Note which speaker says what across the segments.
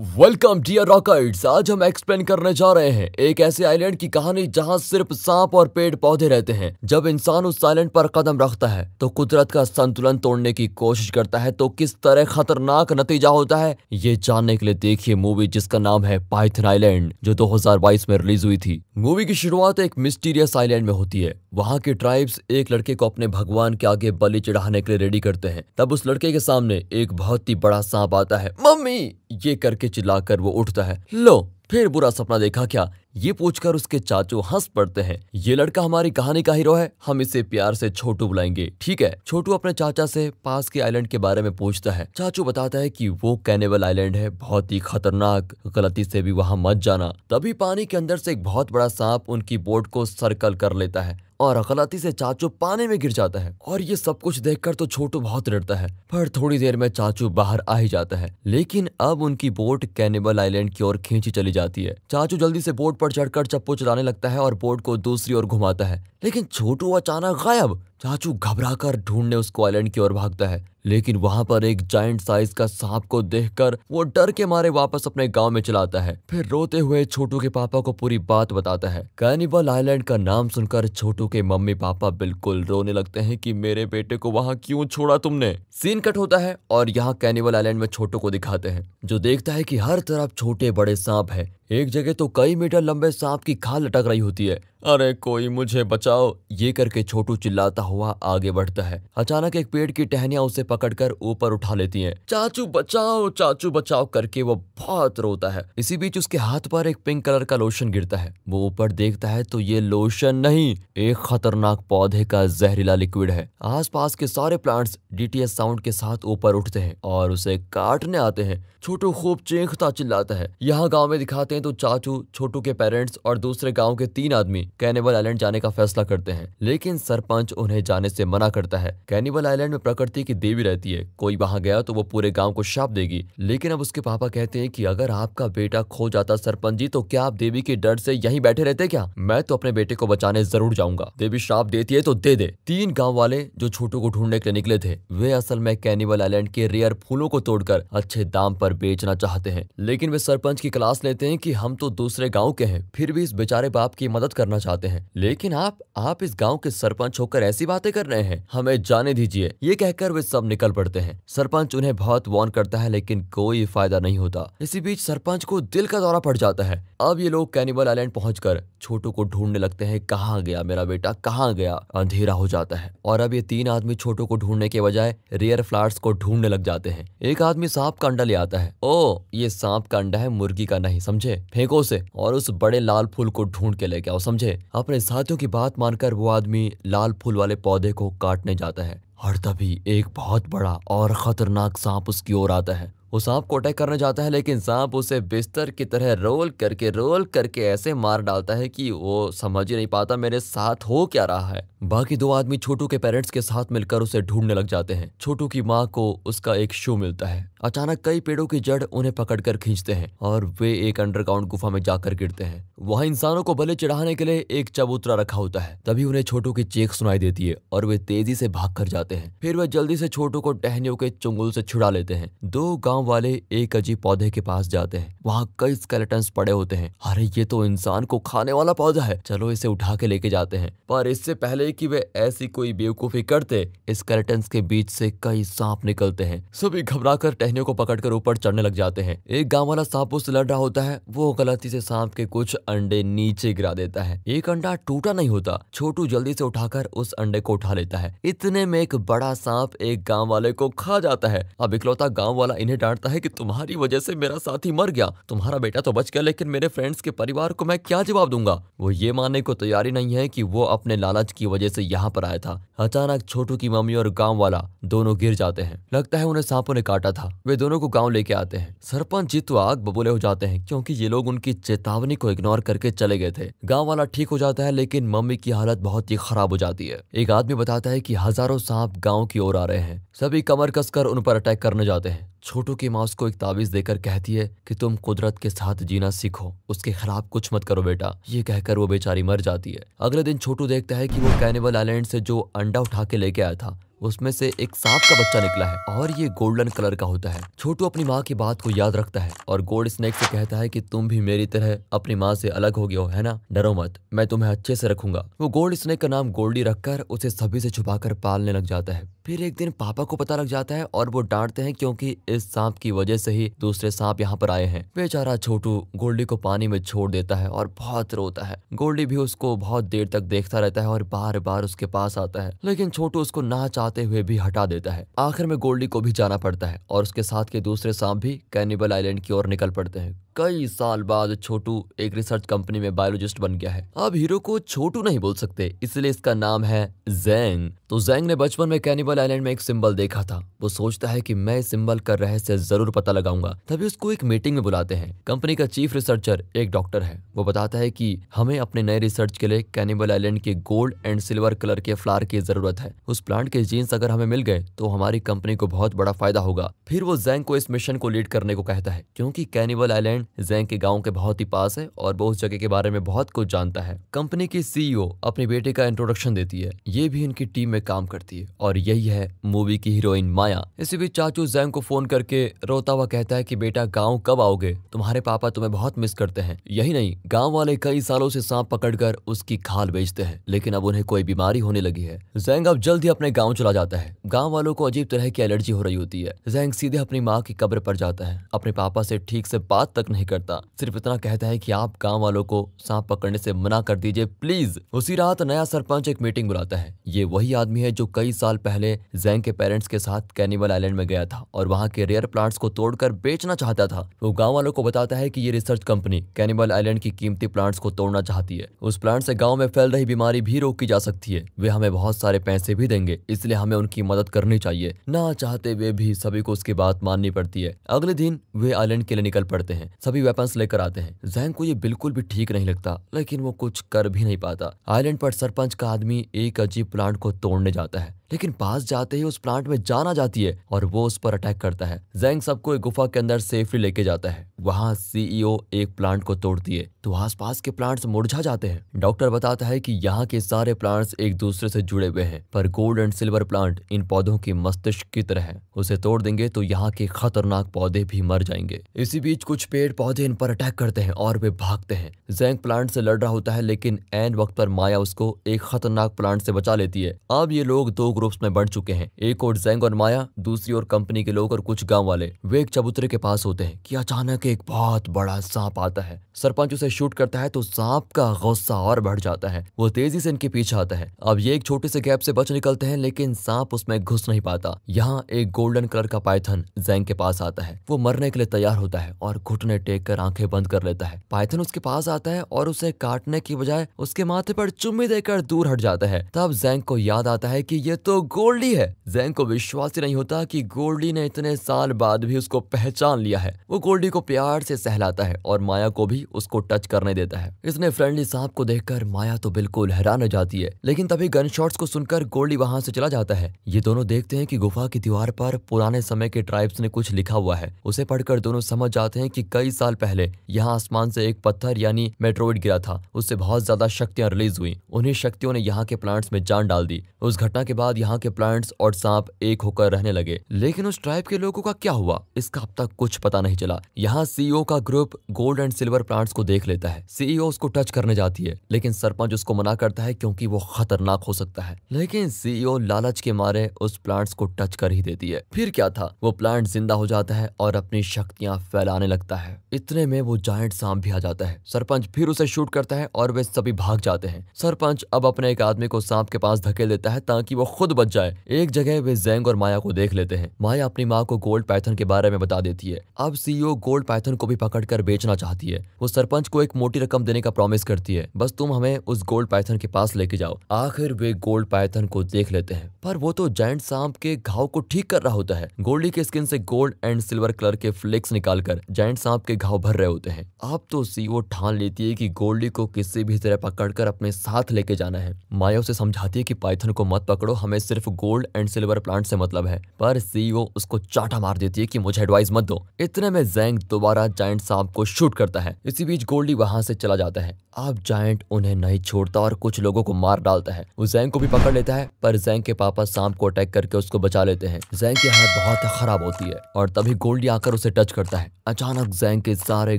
Speaker 1: Welcome dear रॉकर्ट्स आज हम explain करने जा रहे हैं एक ऐसे आइलैंड की कहानी जहाँ सिर्फ़ सांप और पेड़ पौधे रहते हैं। जब इंसान उस आइलैंड पर कदम रखता है तो कुदरत का संतुलन तोड़ने की कोशिश करता है तो किस तरह खतरनाक नतीजा होता है, ये जानने के लिए देखिए मूवी जिसका नाम है पाइथन आइलैंड जो 2022 में रिलीज़ हुई थी। मूवी की शुरुआत एक मिस्टीरियस आइलैंड में होती है। वहाँ के ट्राइब्स एक लड़के को अपने भगवान के आगे बलि चढ़ाने के लिए रेडी करते हैं। तब उस लड़के के सामने एक बहुत ही बड़ा सांप आता है। मम्मी! ये करके चिल्लाकर वो उठता है। लो, फिर बुरा सपना देखा क्या? ये पूछकर उसके चाचू हंस पड़ते हैं। ये लड़का हमारी कहानी का हीरो है, हम इसे प्यार से छोटू बुलाएँगे, ठीक है? छोटू अपने चाचा से पास के आइलैंड के बारे में पूछता है। चाचू बताता है कि वो कैनेबल आइलैंड है, बहुत ही खतरनाक, गलती से भी वहाँ मत जाना। तभी पानी के अंदर से एक बहुत बड़ा सांप उनकी बोट को सर्कल कर लेता है और गलती से चाचू पानी में गिर जाता है। और ये सब कुछ देखकर तो छोटू बहुत डरता है, पर थोड़ी देर में चाचू बाहर आ ही जाता है। लेकिन अब उनकी बोट कैनिबल आइलैंड की ओर खींची चली जाती है। चाचू जल्दी से बोट पर चढ़कर चप्पू चलाने लगता है और बोर्ड को दूसरी ओर घुमाता है। लेकिन छोटू अचानक गायब। चाचू घबराकर ढूँढने उसको आइलैंड की ओर भागता है। लेकिन वहाँ पर एक जाइंट साइज़ का सांप को देखकर वो डर के मारे वापस अपने गाँव में चला चलाता है। फिर रोते हुए छोटू के पापा को पूरी बात बताता है। कैनिबल आइलैंड का नाम सुनकर छोटू के मम्मी पापा बिल्कुल रोने लगते हैं कि मेरे बेटे को वहाँ क्यों छोड़ा तुमने? सीन कट होता है और यहाँ कैनिबल आइलैंड में छोटू को दिखाते हैं, जो देखता है की हर तरफ़ छोटे बड़े सांप है। एक जगह तो कई मीटर लंबे सांप की खाल लटक रही होती है। अरे कोई मुझे बचाओ, ये करके छोटू चिल्लाता हुआ आगे बढ़ता है। अचानक एक पेड़ की टहनिया उसे पकड़कर ऊपर उठा लेती हैं। चाचू बचाओ चाचू बचाओ करके वो बहुत रोता है। इसी बीच उसके हाथ पर एक पिंक कलर का लोशन गिरता है। वो ऊपर देखता है तो ये लोशन नहीं, एक खतरनाक पौधे का जहरीला लिक्विड है। आसपास के सारे प्लांट्स डीटीएस साउंड के साथ ऊपर उठते हैं और उसे काटने आते हैं। छोटू खूब चीखता चिल्लाता है। यहाँ गाँव में दिखाते हैं तो चाचू, छोटू के पेरेंट्स और दूसरे गाँव के तीन आदमी कैनिबल आइलैंड जाने का फैसला करते हैं। लेकिन सरपंच उन्हें जाने से मना करता है। कैनिबल आइलैंड में प्रकृति की देवी रहती है। कोई वहाँ गया तो वो पूरे गाँव को शाप देगी। लेकिन अब उसके पापा कहते हैं कि अगर आपका बेटा खो जाता सरपंच जी तो क्या आप देवी के डर से यहीं बैठे रहते क्या? मैं तो अपने बेटे को बचाने ज़रूर जाऊँगा। देवी श्राप देती है तो दे दे। तीन गाँव वाले जो छोटू को ढूँढने के लिए निकले थे, वे असल में कैनिबल आइलैंड के रेयर फूलों को तोड़कर अच्छे दाम पर बेचना चाहते हैं। लेकिन वे सरपंच की क्लास लेते हैं कि हम तो दूसरे गाँव के हैं, फिर भी इस बेचारे बाप की मदद करना चाहते हैं। लेकिन आप आप इस गाँव के सरपंच होकर ऐसी बातें कर रहे हैं। हमें जाने दीजिए। ये कहकर वे सब निकल पड़ते हैं। सरपंच उन्हें बहुत वॉर्न करता है, लेकिन कोई फ़ायदा नहीं होता। इसी बीच सरपंच को दिल का दौरा पड़ जाता है। अब ये लोग कैनिबल आइलैंड पहुंचकर छोटू को ढूँढने लगते हैं, कहाँ गया मेरा बेटा? कहाँ गया? अंधेरा हो जाता है। और अब ये तीन आदमी छोटू को ढूँढने के बजाय रेयर फ्लावर्स को ढूँढने लग जाते हैं। एक आदमी सांप का अंडा ले आता है। ओ ये सांप का अंडा है, मुर्गी का नहीं, समझे? फेंको उसे। और उस बड़े लाल फूल को ढूंढ के लेके आओ, समझे? अपने साथियों की बात मानकर वो आदमी लाल फूल वाले पौधे को काटने जाता है। और तभी एक बहुत बड़ा और खतरनाक सांप उसकी ओर आता है। वो सांप को अटैक करने जाता है, लेकिन सांप उसे बिस्तर की तरह रोल करके रोल करके ऐसे मार डालता है कि वो समझ ही नहीं पाता मेरे साथ हो क्या रहा है। बाकी दो आदमी छोटू के पेरेंट्स के साथ मिलकर उसे ढूँढने लग जाते हैं। छोटू की माँ को उसका एक शू मिलता है। अचानक कई पेड़ों की जड़ उन्हें पकड़कर खींचते हैं और वे एक अंडरग्राउंड गुफा में जाकर गिरते हैं। वहाँ इंसानों को बले चढ़ाने के लिए एक चबूतरा रखा होता है। तभी उन्हें छोटू की चेख सुनाई देती है और वे तेज़ी से भाग कर जाते हैं। फिर वे जल्दी से छोटू को टहनियों के चुंगुल से छुड़ा लेते हैं। दो गाँव वाले एक अजीब पौधे के पास जाते हैं। वहाँ कई स्केलेटन पड़े होते हैं। अरे, ये तो इंसान को खाने वाला पौधा है। चलो इसे उठा के लेके जाते हैं। पर इससे पहले कि वे ऐसी कोई बेवकूफ़ी करते स्केलेटन के बीच से कई सांप निकलते हैं। सभी घबरा कर टहनियों को पकड़कर ऊपर चढ़ने लग जाते हैं। एक गाँव वाला सांप उससे लड़ रहा होता है, वो गलती से सांप के कुछ अंडे नीचे गिरा देता है। एक अंडा टूटा नहीं होता, छोटू जल्दी से उठाकर उस अंडे को उठा लेता है। इतने में एक बड़ा सांप एक गाँव वाले को खा जाता है। अब इकलौता गाँव वाला इन्हें डांटता है की तुम्हारी वजह से मेरा साथी मर गया। तुम्हारा बेटा तो बच गया, लेकिन मेरे फ्रेंड्स के परिवार को मैं क्या जवाब दूँगा? वो ये मानने को तैयारी नहीं है कि वो अपने लालच की वजह से यहाँ पर आया था। अचानक छोटू की मम्मी और गाँव वाला दोनों गिर जाते हैं। लगता है उन्हें सांपों ने काटा था। वे दोनों को गाँव लेके आते हैं। सरपंच जी तो आग बबूले हो जाते हैं, क्योंकि ये लोग उनकी चेतावनी को इग्नोर करके चले गए थे। गाँव वाला ठीक हो जाता है, लेकिन मम्मी की हालत बहुत ही खराब हो जाती है। एक आदमी बताता है की हज़ारों सांप गाँव की ओर आ रहे हैं। सभी कमर कसकर उन पर अटैक करने जाते हैं। छोटू की माँ उसको एक ताबीज देकर कहती है कि तुम कुदरत के साथ जीना सीखो। उसके खिलाफ कुछ मत करो बेटा। ये कहकर वो बेचारी मर जाती है। अगले दिन छोटू देखता है कि वो कैनिबल आइलैंड से जो अंडा उठा के लेके आया था उसमें से एक सांप का बच्चा निकला है और ये गोल्डन कलर का होता है। छोटू अपनी माँ की बात को याद रखता है और गोल्ड स्नेक से कहता है कि तुम भी मेरी तरह अपनी माँ से अलग हो गए हो, है ना? डरो मत, मैं तुम्हें अच्छे से रखूँगा। वो गोल्ड स्नेक का नाम गोल्डी रखकर उसे सभी से छुपाकर पालने लग जाता है। फिर एक दिन पापा को पता लग जाता है और वो डांटते हैं क्योंकि इस सांप की वजह से ही दूसरे सांप यहाँ पर आए हैं। बेचारा छोटू गोल्डी को पानी में छोड़ देता है और बहुत रोता है। गोल्डी भी उसको बहुत देर तक देखता रहता है और बार बार उसके पास आता है। लेकिन छोटू उसको ना चाहते हुए भी हटा देता है। आखिर में गोल्डी को भी जाना पड़ता है और उसके साथ के दूसरे सांप भी कैनिबल आइलैंड की ओर निकल पड़ते हैं। कई साल बाद छोटू एक रिसर्च कंपनी में बायोलॉजिस्ट बन गया है। अब हीरो को छोटू नहीं बोल सकते, इसलिए इसका नाम है जैंग। तो जैंग ने बचपन में कैनिबल आइलैंड में एक सिंबल देखा था। वो सोचता है कि मैं सिंबल का रहस्य ज़रूर पता लगाऊँगा। तभी उसको एक मीटिंग में बुलाते हैं। कंपनी का चीफ रिसर्चर एक डॉक्टर है। वो बताता है कि हमें अपने नए रिसर्च के लिए कैनिबल आइलैंड के गोल्ड एंड सिल्वर कलर के फ्लावर की ज़रूरत है। उस प्लांट के जीन्स अगर हमें मिल गए तो हमारी कंपनी को बहुत बड़ा फ़ायदा होगा। फिर वो जैंग को इस मिशन को लीड करने को कहता है, क्योंकि कैनिबल आइलैंड जैंग के गाँव के बहुत ही पास है और वो उस जगह के बारे में बहुत कुछ जानता है। कंपनी की सीईओ अपने बेटे का इंट्रोडक्शन देती है। ये भी इनकी टीम में काम करती है और यही है मूवी की हीरोइन माया। इसी बीच चाचू जैंग को फ़ोन करके रोता हुआ कहता है कि, बेटा, गाँव कब आओगे? तुम्हारे पापा तुम्हें बहुत मिस करते हैं। यही नहीं, गाँव वाले कई सालों से सांप पकड़कर उसकी खाल बेचते हैं, लेकिन अब उन्हें कोई बीमारी होने लगी है। जैंग अब जल्द ही अपने गाँव चला जाता है। गाँव वालों को अजीब तरह की एलर्जी हो रही होती है। जैंग सीधे अपनी माँ की कब्र पर जाता है। अपने पापा से ठीक से बात तक नहीं करता। सिर्फ़ इतना कहता है कि आप गाँव वालों को सांप पकड़ने से मना कर दीजिए, प्लीज़। उसी रात नया सरपंच एक मीटिंग बुलाता है। ये वही आदमी है जो कई साल पहले जैंग के पेरेंट्स के साथ कैनिबल आइलैंड में गया था और वहाँ के रेयर प्लांट्स को तोड़कर बेचना चाहता था। वो गाँव वालों को बताता है की ये रिसर्च कंपनी कैनिबल आइलैंड की कीमती प्लांट्स को तोड़ना चाहती है। उस प्लांट से गाँव में फैल रही बीमारी भी रोकी जा सकती है। वे हमें बहुत सारे पैसे भी देंगे, इसलिए हमें उनकी मदद करनी चाहिए। ना चाहते वे भी सभी को उसकी बात माननी पड़ती है। अगले दिन वे आइलैंड के लिए निकल पड़ते हैं। सभी वेपन्स लेकर आते हैं। जैंग को ये बिल्कुल भी ठीक नहीं लगता, लेकिन वो कुछ कर भी नहीं पाता। आइलैंड पर सरपंच का आदमी एक अजीब प्लांट को तोड़ने जाता है। लेकिन पास जाते ही उस प्लांट में जाना जाती है और वो उस पर अटैक करता है। जैंग सबको एक गुफा के अंदर सेफली लेके जाता है। वहाँ सीईओ एक प्लांट को तोड़ती है तो आसपास के प्लांट्स मुरझा जाते हैं। डॉक्टर बताता है कि यहाँ के सारे प्लांट्स एक दूसरे से जुड़े हुए हैं। पर गोल्ड एंड सिल्वर प्लांट इन पौधों की मस्तिष्क की तरह है। उसे तोड़ देंगे तो यहाँ के खतरनाक पौधे भी मर जाएँगे। इसी बीच कुछ पेड़ पौधे इन पर अटैक करते हैं और वे भागते हैं। जैंग प्लांट से लड़ रहा होता है लेकिन एन वक्त पर माया उसको एक खतरनाक प्लांट से बचा लेती है। अब ये लोग दो ग्रुप्स में बढ़ चुके हैं। एक और जैंग और माया, दूसरी ओर कंपनी के लोग और कुछ गाँव वाले। वे एक चबूतरे के पास होते हैं कि अचानक एक बहुत बड़ा सांप आता है। सरपंच उसे शूट करता है तो सांप का गुस्सा और बढ़ जाता है। वो तेज़ी से इनके पीछे आता है। अब ये एक छोटे से गैप से बच निकलते हैं, लेकिन सांप उसमें घुस नहीं पाता। यहाँ एक गोल्डन कलर का पाइथन जैंग के पास आता है। वो मरने के लिए तैयार होता है और घुटने टेक कर आँखें बंद कर लेता है। पाइथन उसके पास आता है और उसे काटने की बजाय उसके माथे पर चुम्मी देकर दूर हट जाता है। तब जैंग को याद आता है कि ये तो गोल्डी है। जैंग को विश्वास ही नहीं होता कि गोल्डी ने इतने साल बाद भी उसको पहचान लिया है। वो गोल्डी को प्यार से सहलाता है और माया को भी उसको टच करने देता है। इसने फ्रेंडली सांप को देखकर माया तो बिल्कुल हैरान हो जाती है, लेकिन तभी गन को सुनकर गोल्डी वहाँ से चला जाता है। ये दोनों देखते हैं कि गुफा की दीवार पर पुराने समय के ट्राइब्स ने कुछ लिखा हुआ है। उसे पढ़कर दोनों समझ जाते हैं कि कई साल पहले यहाँ आसमान से एक पत्थर यानी मेट्रोइड गिरा था। उससे बहुत ज़्यादा शक्तियाँ रिलीज़ हुई। उन्हीं शक्तियों ने यहाँ के प्लांट्स में जान डाल दी। उस घटना के बाद यहाँ के प्लांट्स और सांप एक होकर रहने लगे। लेकिन उस ट्राइब के लोगों का क्या हुआ? इसका अब तक कुछ पता नहीं चला। यहाँ सीईओ का group gold and silver plants को देख लेता है। सीईओ उसको टच करने जाती है, लेकिन सरपंच उसको मना करता है क्योंकि वो खतरनाक हो सकता है। लेकिन सीईओ लालच के मारे उस प्लांट्स को टच कर ही देती है। फिर क्या था? वो प्लांट ज़िंदा हो जाता है और अपनी शक्तियाँ फैलाने लगता है। इतने में वो जायंट सांप भी आ जाता है। सरपंच फिर उसे शूट करता है और वे सभी भाग जाते हैं। सरपंच अब अपने एक आदमी को सांप के पास धकेल देता है ताकि वो खुद बच जाए। एक जगह वे जैंग और माया को देख लेते हैं। माया अपनी माँ को गोल्ड पैथन के बारे में बता देती है। अब सीईओ गोल्ड पैथन को भी पकड़कर बेचना चाहती है। वो सरपंच को एक मोटी रकम देने का प्रॉमिस करती है। बस तुम हमें उस गोल्ड पैथन के पास लेके जाओ। आखिर वे गोल्ड पैथन को देख लेते हैं। पर वो तो जायंट सांप के घाव को ठीक कर रहा होता है। गोल्डी के स्किन से गोल्ड एंड सिल्वर कलर के फ्लेक्स निकालकर जायंट सांप के घाव भर रहे होते हैं। अब तो सीईओ ठान लेती है कि गोल्डी को किसी भी तरह पकड़कर अपने साथ लेके जाना है। माया उसे समझाती है कि पाइथन को मत पकड़ो, हमें सिर्फ़ गोल्ड एंड सिल्वर प्लांट से मतलब है, पर सीईओ उसको चाटा मार देती है कि मुझे एडवाइस मत दो। इतने में जैंग दोबारा जायंट सांप को शूट करता है। इसी बीच गोल्डी वहाँ से चला जाता है। अब जायंट उन्हें नहीं छोड़ता और कुछ लोगों को मार डालता है। वो जैंग को भी पकड़ लेता है, पर जैंग के पापा सांप को अटैक करके उसको बचा लेते हैं। जैंग की हालत बहुत खराब होती है, और तभी गोल्डी आकर उसे टच करता है। अचानक जैंग के सारे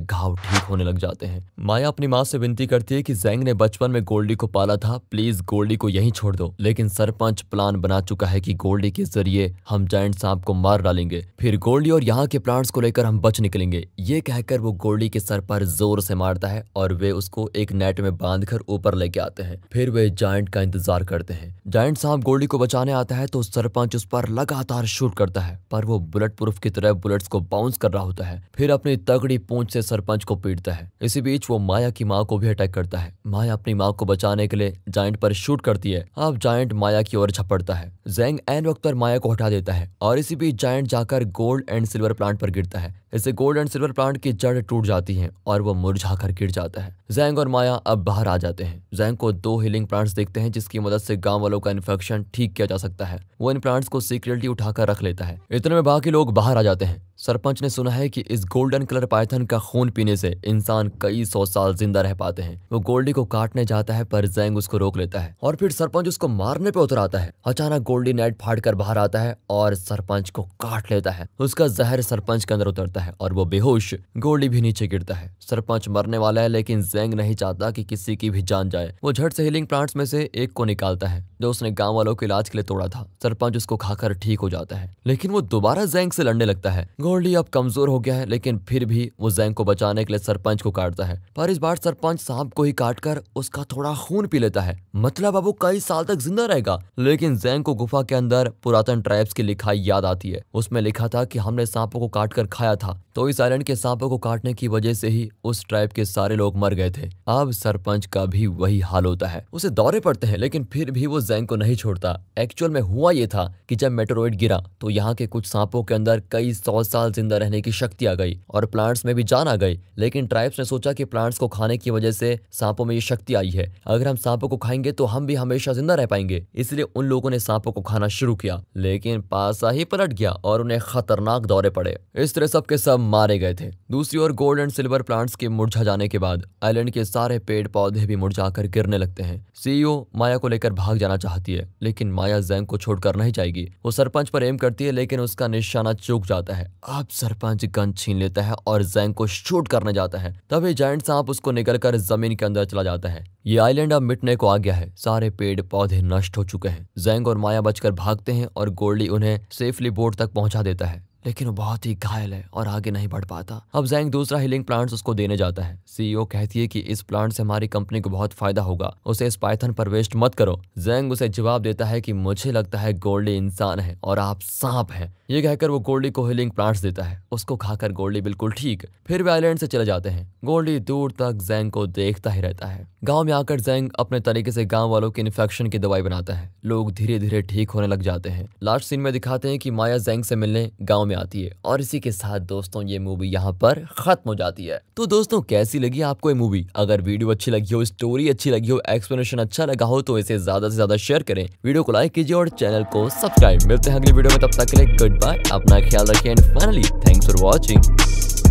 Speaker 1: घाव ठीक होने लग जाते हैं। माया अपनी माँ से विनती करती है कि जैंग ने बचपन में गोल्डी को पाला था। प्लीज़ गोल्डी को यहीं छोड़ दो। लेकिन सरपंच प्लान बना चुका है कि गोल्डी के ज़रिए हम जायंट सांप को मार डालेंगे। फिर गोल्डी और यहाँ के प्लांट्स को लेकर हम बच निकलेंगे। ये कहकर वो गोल्डी के सर पर ज़ोर से मारता है और वे उसको एक नेट में बाँध कर ऊपर लेके आते हैं। फिर वे जायंट का इंतज़ार करते हैं। जायंट सांप गोल्डी को बचाने आता है तो सरपंच उस पर लगातार शूट करता है, पर वो बुलेट प्रूफ की तरह बुलेट्स को बाउंस कर रहा होता है। फिर अपनी तगड़ी पूंछ से सरपंच को पीटता है। इसी बीच वो माया की माँ को भी अटैक करता है। माया अपनी माँ को बचाने के लिए जायंट पर शूट करती है। अब जायंट माया की ओर झपड़ता है। जैंग एन वक्त पर माया को हटा देता है और इसी बीच जायंट जाकर गोल्ड एंड सिल्वर प्लांट पर गिरता है। इससे गोल्ड एंड सिल्वर प्लांट की जड़ टूट जाती है और वो मुरझा कर गिर जाता है। जैंग और माया अब बाहर आ जाते हैं। जैंग को दो हीलिंग प्लांट्स देखते हैं जिसकी मदद से गाँव वालों का इन्फेक्शन ठीक किया जा सकता है। वो इन प्लांट्स को सीक्रेटली उठाकर रख लेता है। इतने में बाकी लोग बाहर आ जाते हैं। सरपंच ने सुना है कि इस गोल्डन कलर पाइथन का खून पीने से इंसान कई सौ साल ज़िंदा रह पाते हैं। वो गोल्डी को काटने जाता है, पर जैंग उसको रोक लेता है और फिर सरपंच उसको मारने पे उतर आता है। अचानक गोल्डी नेट फाड़ कर बाहर आता है और सरपंच को काट लेता है। उसका जहर सरपंच के अंदर उतरता है और वो बेहोश गोल्डी भी नीचे गिरता है। सरपंच मरने वाला है, लेकिन जैंग नहीं चाहता कि किसी की भी जान जाए। वो झट से हीलिंग प्लांट्स में से एक को निकालता है, जो उसने गाँव वालों के इलाज के लिए तोड़ा था। सरपंच उसको खाकर ठीक हो जाता है, लेकिन वो दोबारा जैंग से लड़ने लगता है। गोल्डी अब कमज़ोर हो गया है, लेकिन फिर भी वो जैंग को बचाने के लिए सरपंच को काटता है। पर इस बार सरपंच सांप को ही काटकर उसका थोड़ा खून पी लेता है। मतलब अब वो कई साल तक ज़िंदा रहेगा। लेकिन जैंग को गुफा के अंदर पुरातन ट्राइब्स की लिखाई याद आती है। उसमें लिखा था कि हमने सांपों को काट कर खाया था। तो इस आइलैंड के सांपों को काटने की वजह से ही उस ट्राइब के सारे लोग मर गए थे। अब सरपंच का भी वही हाल होता है। उसे दौरे पड़ते हैं, लेकिन फिर भी वो जैंग को नहीं छोड़ता। एक्चुअल में हुआ ये था कि जब मेट्रोइड गिरा तो यहाँ के कुछ सांपों के अंदर कई सौ साल ज़िंदा रहने की शक्ति आ गई और प्लांट्स में भी जान आ गई। लेकिन ट्राइब्स ने सोचा कि प्लांट्स को खाने की वजह से सांपों में ये शक्ति आई है। अगर हम सांपों को खाएँगे तो हम भी हमेशा ज़िंदा रह पाएँगे। इसलिए उन लोगों ने सांपों को खाना शुरू किया, लेकिन पासा ही पलट गया और उन्हें खतरनाक दौरे पड़े। इस तरह सबके सब मारे गए थे। दूसरी ओर गोल्ड एंड सिल्वर प्लांट्स के मुरझा जाने के बाद आइलैंड के सारे पेड़ पौधे भी मुरझाकर गिरने लगते हैं। सीईओ माया को लेकर भाग जाना चाहती है, लेकिन माया जैंग को छोड़कर नहीं जाएगी। वो सरपंच पर एम करती है, लेकिन उसका निशाना चूक जाता है। अब सरपंच गन छीन लेता है और जैंग को शूट करने जाता है। तभी जायंट सांप उसको निकल कर ज़मीन के अंदर चला जाता है। ये आइलैंड अब मिटने को आ गया है। सारे पेड़ पौधे नष्ट हो चुके हैं। जैंग और माया बचकर भागते हैं और गोल्डी उन्हें सेफली बोट तक पहुँचा देता है। लेकिन वो बहुत ही घायल है और आगे नहीं बढ़ पाता। अब जैंग दूसरा हीलिंग प्लांट्स उसको देने जाता है। सीईओ कहती है कि इस प्लांट से हमारी कंपनी को बहुत फ़ायदा होगा। उसे इस पाइथन पर वेस्ट मत करो। जैंग उसे जवाब देता है कि मुझे लगता है गोल्डी इंसान है और आप सांप है। ये कहकर वो गोल्डी को हीलिंग प्लांट्स देता है। उसको खाकर गोल्डी बिल्कुल ठीक। फिर वे आइलैंड से चले जाते हैं। गोल्डी दूर तक जैंग को देखता ही रहता है। गाँव में आकर जैंग अपने तरीके से गाँव वालों के इन्फेक्शन की दवाई बनाता है। लोग धीरे धीरे ठीक होने लग जाते हैं। लास्ट सीन में दिखाते हैं कि माया जैंग से मिलने गाँव में आती है और इसी के साथ दोस्तों, ये मूवी यहाँ पर खत्म हो जाती है। तो दोस्तों, कैसी लगी आपको ये मूवी अगर वीडियो अच्छी लगी हो स्टोरी अच्छी लगी हो एक्सप्लेनेशन अच्छा लगा हो तो इसे ज़्यादा से ज़्यादा शेयर करें। वीडियो को लाइक कीजिए और चैनल को सब्सक्राइब मिलते हैं अगली वीडियो में, तब तक के लिए गुड बाय अपना ख्याल रखें and finally thanks for watching